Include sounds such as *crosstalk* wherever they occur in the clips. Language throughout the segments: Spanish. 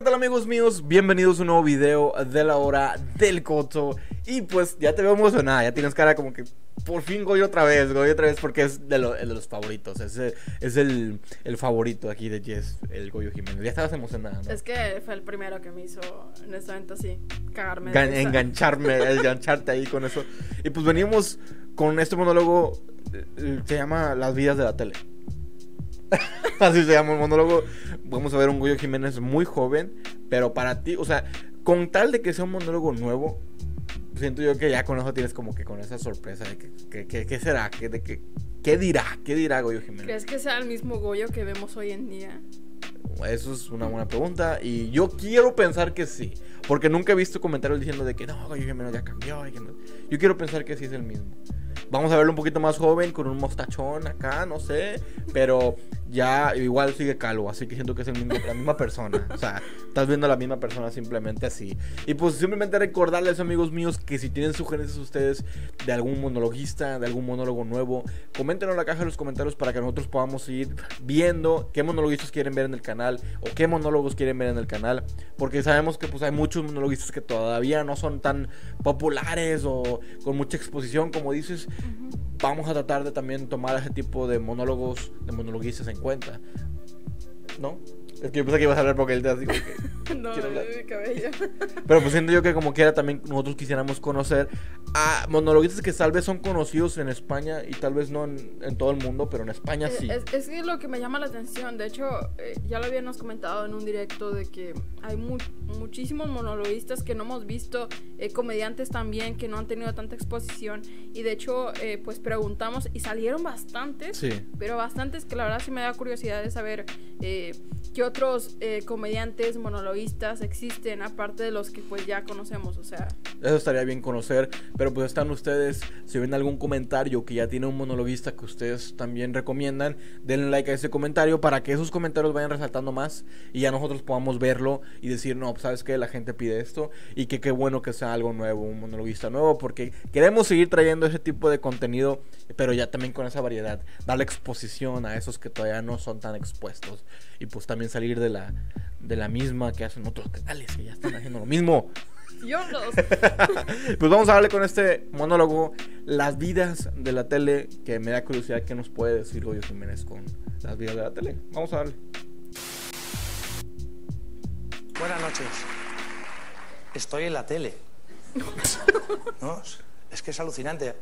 ¿Qué tal amigos míos? Bienvenidos a un nuevo video de la hora del coto. Y pues ya te veo emocionada, ya tienes cara como que por fin Goyo otra vez, Goyo otra vez porque es de, de los favoritos Es, el, es el, el, favorito aquí de Jess, el Goyo Jiménez. Ya estabas emocionada, ¿no? Es que fue el primero que me hizo en este momento así, cagarme Gan Engancharme, *laughs* engancharte ahí con eso. Y pues venimos con este monólogo, eh, se llama Las vidas de la tele *laughs* Así se llama el monólogo. Vamos a ver un Goyo Jiménez muy joven, pero para ti, o sea, con tal de que sea un monólogo nuevo, siento yo que ya con eso tienes como que con esa sorpresa de que, ¿qué será? ¿Qué, de que, ¿Qué dirá? ¿Qué dirá Goyo Jiménez? ¿Crees que sea el mismo Goyo que vemos hoy en día? Eso es una buena pregunta y yo quiero pensar que sí, porque nunca he visto comentarios diciendo de que no, Goyo Jiménez ya cambió. Yo quiero pensar que sí es el mismo. Vamos a verlo un poquito más joven, con un mostachón acá, no sé. Pero ya igual sigue calvo, así que siento que es la misma persona. O sea, estás viendo a la misma persona simplemente así. Y pues simplemente recordarles, amigos míos, que si tienen sugerencias ustedes de algún monologuista, de algún monólogo nuevo, coméntenlo en la caja de los comentarios para que nosotros podamos ir viendo qué monologuistas quieren ver en el canal o qué monólogos quieren ver en el canal. Porque sabemos que pues hay muchos monologuistas que todavía no son tan populares o con mucha exposición, como dices vamos a tratar de también tomar ese tipo de monólogos, de monologuistas en cuenta. ¿No? Es que yo pensé que ibas a hablar porque él te así que. *laughs* no, mi cabello. *laughs* Pero pues siento yo que como quiera también nosotros quisiéramos conocer a monologuistas que tal vez son conocidos en España y tal vez no en, todo el mundo, pero en España sí. Es, es, lo que me llama la atención. De hecho, eh, ya lo habíamos comentado en un directo de que hay muchísimos monologuistas que no hemos visto, eh, comediantes también que no han tenido tanta exposición. Y de hecho, eh, pues preguntamos y salieron bastantes, sí. pero bastantes que la verdad sí me da curiosidad de saber qué otros eh, comediantes monologuistas existen aparte de los que pues ya conocemos, o sea. Eso estaría bien conocer, pero pues están ustedes, si ven algún comentario que ya tiene un monologuista que ustedes también recomiendan, denle like a ese comentario para que esos comentarios vayan resaltando más y ya nosotros podamos verlo y decir, no, pues sabes que la gente pide esto y que qué bueno que sea algo nuevo, un monologuista nuevo, porque queremos seguir trayendo ese tipo de contenido, pero ya también con esa variedad, darle exposición a esos que todavía no son tan expuestos y pues también salir de la, de la misma que hacen otros canales que ya están haciendo lo mismo. *laughs* *laughs* pues vamos a darle con este monólogo las vidas de la tele, que me da curiosidad qué nos puede decir Goyo Jiménez con las vidas de la tele. Vamos a darle. Buenas noches. Estoy en la tele. *laughs* ¿No? Es que es alucinante.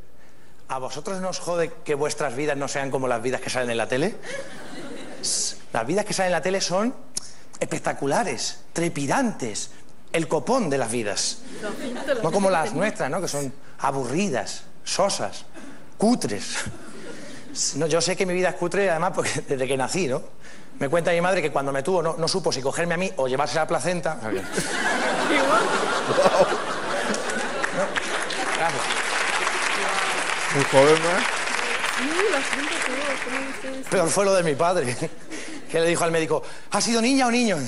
¿A vosotros no os jode que vuestras vidas no sean como las vidas que salen en la tele? Las vidas que salen en la tele son espectaculares, trepidantes, el copón de las vidas. No como las nuestras, ¿no? Que son aburridas, sosas, cutres. No, yo sé que mi vida es cutre, además, porque *laughs* desde que nací, ¿no? Me cuenta mi madre que cuando me tuvo no, no supo si cogerme a mí o llevarse la placenta. *laughs* Gracias. Joven, ¿no? Peor fue lo de mi padre que le dijo al médico, ¿ha sido niña o niño?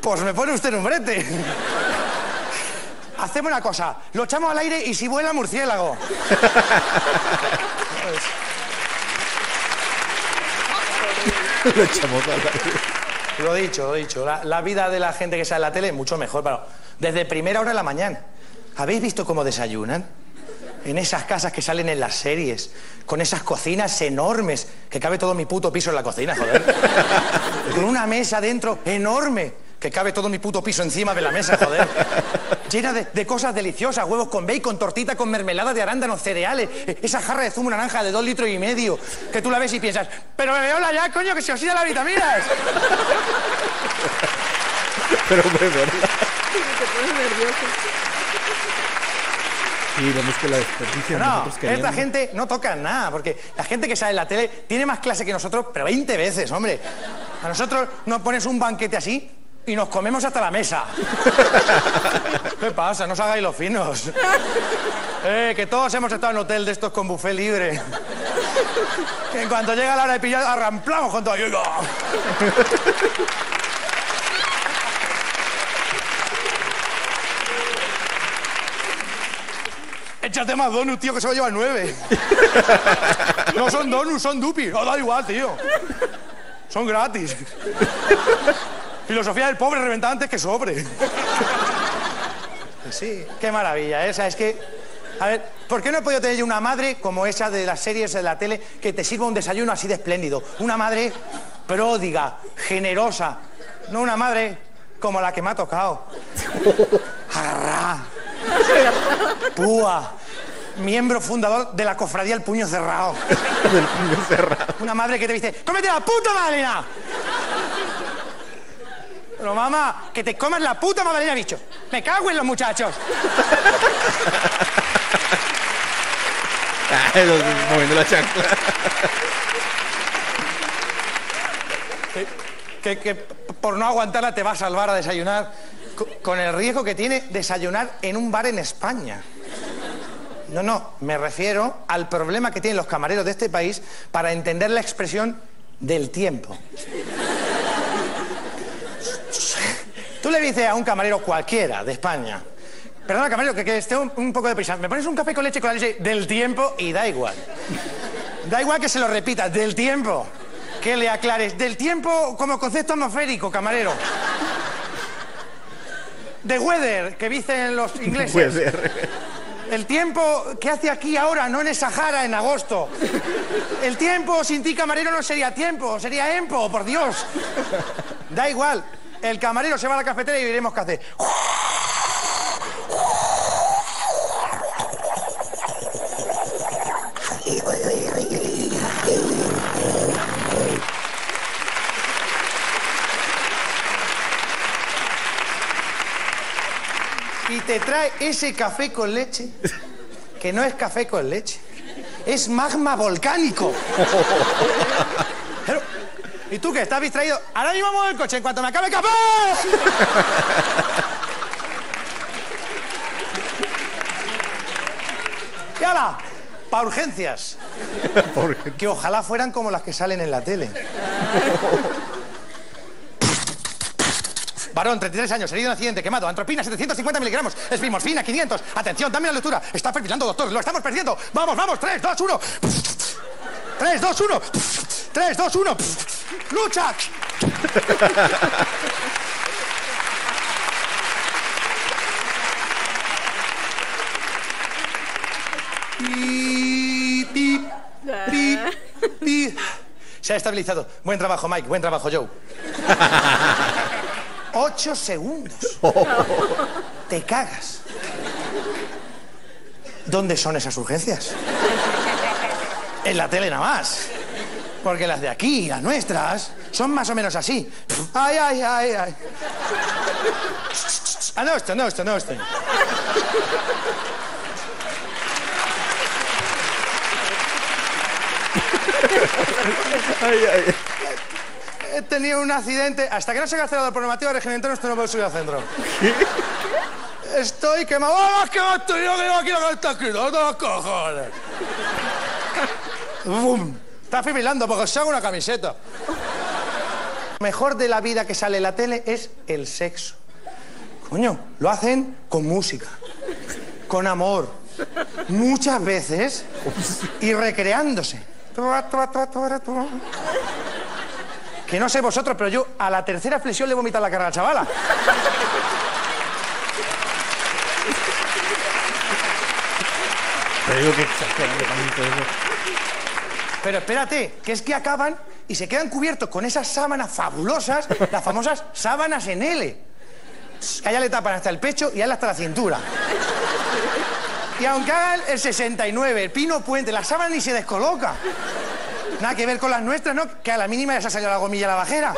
pues me pone usted un brete. Hacemos una cosa, lo echamos al aire y si vuela murciélago. lo echamos al aire. Lo he dicho, lo he dicho. La, vida de la gente que sale en la tele es mucho mejor. Pero desde primera hora de la mañana. ¿Habéis visto cómo desayunan? En esas casas que salen en las series, con esas cocinas enormes, que cabe todo mi puto piso en la cocina, joder. *laughs* con una mesa dentro enorme, que cabe todo mi puto piso encima de la mesa, joder. Llena de, cosas deliciosas, huevos con bacon, tortita con mermelada de arándanos, cereales, esa jarra de zumo naranja de dos litros y medio, que tú la ves y piensas, pero bebeola ya, coño, que se os las vitaminas. pero bebeola. Sí, vemos que la desperdicia No, esta gente no toca nada, porque la gente que sale en la tele tiene más clase que nosotros, pero 20 veces, hombre. A nosotros nos pones un banquete así y nos comemos hasta la mesa. *laughs* ¿Qué pasa? No os hagáis los finos. Eh, que todos hemos estado en hotel de estos con buffet libre. Que en cuanto llega la hora de pillar, arramplamos con todo. Échate más donuts, tío, que se va a llevar nueve. *laughs* no son donuts, son dupis. No, da igual, tío. Son gratis. Filosofía del pobre reventante antes que sobre. Sí, qué maravilla esa. Es que, a ver, ¿por qué no he podido tener yo una madre como esa de las series de la tele que te sirva un desayuno así de espléndido? Una madre pródiga, generosa. No una madre como la que me ha tocado. *laughs* Agarrá. Púa. Miembro fundador de la cofradía El Puño Cerrado. *laughs* Del puño cerrado. Una madre que te dice, ¡cómete la puta magdalena! Pero mamá, que te comas la puta magdalena, bicho. Me cago en los muchachos. Moviendo la chancla. Que, que por no aguantarla te va a salvar a desayunar co- con el riesgo que tiene desayunar en un bar en España. No, no, me refiero al problema que tienen los camareros de este país para entender la expresión del tiempo. Tú le dices a un camarero cualquiera de España, perdona camarero, que, esté un, poco de prisa, me pones un café con leche con la leche del tiempo y da igual. Da igual que se lo repitas, del tiempo. Que le aclares, del tiempo como concepto atmosférico, camarero. The weather, que dicen los ingleses. Ser. El tiempo que hace aquí ahora, no en el Sahara en agosto. El tiempo sin ti, camarero, no sería tiempo, sería empo, por Dios. Da igual. El camarero se va a la cafetera y veremos qué hace. Te trae ese café con leche, que no es café con leche, es magma volcánico. Pero, ¿Y tú que estás distraído? Ahora mismo muevo el coche en cuanto me acabe el café. Y ahora, para *laughs* urgencias. Que ojalá fueran como las que salen en la tele. *laughs* Varón, 33 años, herido en accidente, quemado, antropina 750 miligramos, espimorfina 500. Atención, dame la lectura. Está perfilando, doctor, lo estamos perdiendo. Vamos, vamos, 3, 2, 1. 3, 2, 1. 3, 2, 1. ¡Lucha! Pi, pi, pi, pi. Se ha estabilizado. Buen trabajo, Mike. Buen trabajo, Joe. *laughs* Ocho segundos. *laughs* Te cagas. ¿Dónde son esas urgencias? En la tele nada más. Porque las de aquí, las nuestras, son más o menos así. Ay, ay, ay, ay. Ah, no, esto, no, esto, no, esto. Ay, ay. He tenido un accidente. Hasta que no se ha cancelado el normativo de régimen interno, esto no puedo subir al centro. Estoy quemado. ¡Ah, que me estoy yo que no quiero que estés aquí! ¡No te los cojones! *laughs* ¡Bum! Está fibrillando porque os hago una camiseta. Lo mejor de la vida que sale en la tele es el sexo. Coño, lo hacen con música, con amor, muchas veces y recreándose. Que no sé vosotros, pero yo a la tercera flexión le he vomitado la cara a la chavala. Te digo que. Pero espérate, que es que acaban y se quedan cubiertos con esas sábanas fabulosas, las famosas sábanas en L. Que a ella le tapan hasta el pecho y a él hasta la cintura. Y aunque hagan el 69, el pino puente, la sábana ni se descoloca. Nada que ver con las nuestras, ¿no? Que a la mínima ya se ha salido la gomilla a la bajera.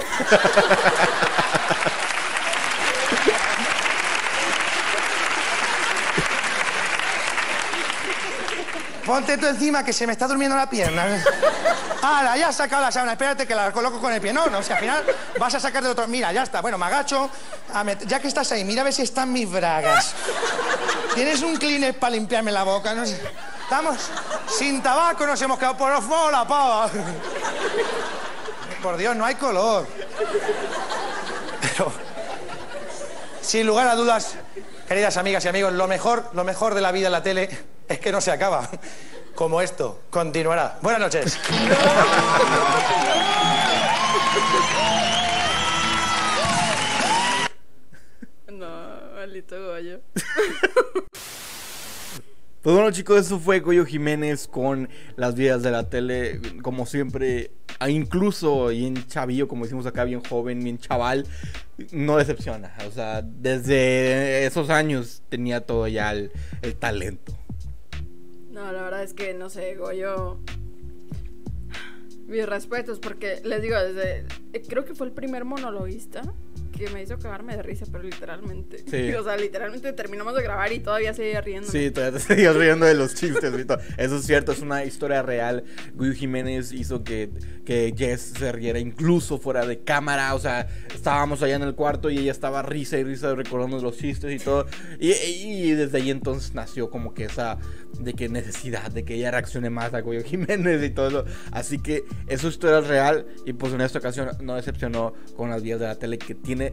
Ponte tú encima que se me está durmiendo la pierna. Ahora, ya has sacado la sábana, espérate que la coloco con el pie. No, no, si al final vas a sacar de otro. Mira, ya está. Bueno, me agacho. a met- Ya que estás ahí, mira a ver si están mis bragas. ¿Tienes un Kleenex para limpiarme la boca? No sé. Estamos sin tabaco, nos hemos quedado por la pava. Por Dios, no hay color. Pero, sin lugar a dudas, queridas amigas y amigos, lo mejor, lo mejor de la vida en la tele es que no se acaba. Como esto, continuará. Buenas noches. No, maldito Goyo. Pues bueno chicos, eso fue Goyo Jiménez con las vidas de la tele, como siempre, ah, incluso bien chavillo, como decimos acá, bien joven, bien chaval, no decepciona. O sea, desde esos años tenía todo ya el, el talento. No, la verdad es que no sé, Goyo. Mis respetos, porque les digo, desde. Creo que fue el primer monologuista que me hizo cagarme de risa, pero literalmente. Sí. *laughs* O sea, literalmente terminamos de grabar y todavía seguía riendo. Sí, todavía te *laughs* seguías riendo de los chistes todo. Eso es cierto, es una historia real. Goyo Jiménez hizo que, que Jess se riera incluso fuera de cámara. O sea, estábamos allá en el cuarto y ella estaba risa y risa recordando los chistes y todo. Y, y desde ahí entonces nació como que esa de que necesidad de que ella reaccione más a Goyo Jiménez y todo eso. Así que eso es historia real y pues en esta ocasión no decepcionó con las vías de la tele que tiene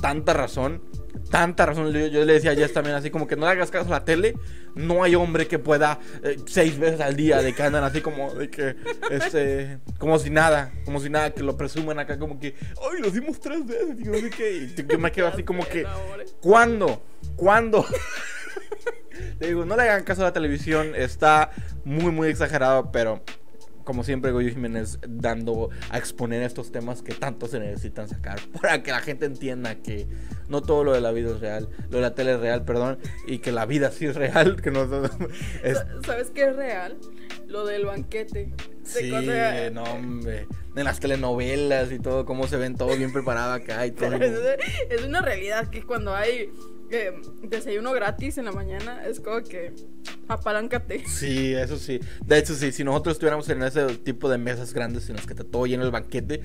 tanta razón, tanta razón. Yo, le decía a Jess también así como que no le hagas caso a la tele. No hay hombre que pueda eh, seis veces al día de que andan así como de que este como si nada, como si nada que lo presumen acá como que ay lo dimos tres veces y no sé yo me quedo así como que ¿Cuándo? ¿Cuándo? *laughs* Te digo, no le hagan caso a la televisión, está muy, muy exagerado, pero como siempre, Goyo Jiménez dando a exponer estos temas que tanto se necesitan sacar *laughs* para que la gente entienda que no todo lo de la vida es real, lo de la tele es real, perdón, y que la vida sí es real, que no *laughs* es- Sa- ¿Sabes qué es real? Lo del banquete. De Sí, cuando- no, hombre. En las telenovelas y todo, cómo se ven todo bien preparado acá y *laughs* todo. Es una realidad que cuando hay eh, desayuno gratis en la mañana, es como que apaláncate. Sí, eso sí. De hecho, sí, si nosotros estuviéramos en ese tipo de mesas grandes en las que está todo lleno el banquete,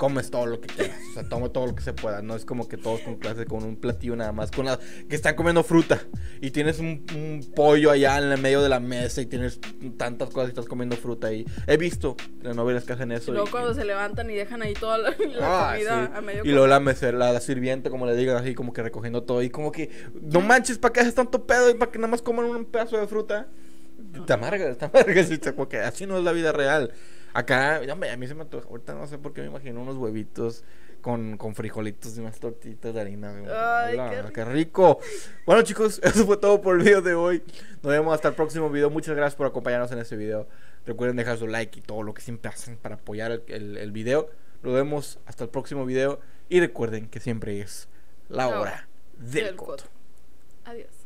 comes todo lo que quieras. O sea, toma todo lo que se pueda. No es como que todos con clase con un platillo nada más. Con la, que están comiendo fruta. Y tienes un, un pollo allá en el medio de la mesa y tienes tantas cosas y estás comiendo fruta. Y he visto novelas que hacen eso. Y luego y- cuando se levantan y dejan ahí toda la, la Ah, comida sí. a medio Y luego la mesera, la, la sirviente, como le digan así, como que recogiendo todo. Y como que, no manches, ¿para qué haces tanto pedo? Y para que nada más coman un pedazo de fruta. Te amargas, te amargas. Y te, así no es la vida real. Acá, a mí se me antoja. Ahorita no sé por qué me imagino unos huevitos con, con frijolitos y unas tortitas de harina. Ay, Hola, qué qué rico. Bueno, chicos, *laughs* eso fue todo por el video de hoy. Nos vemos hasta el próximo video. Muchas gracias por acompañarnos en este video. Recuerden dejar su like y todo lo que siempre hacen para apoyar el, el- el video. Nos vemos hasta el próximo video. Y recuerden que siempre es la hora hora del coto. Adiós.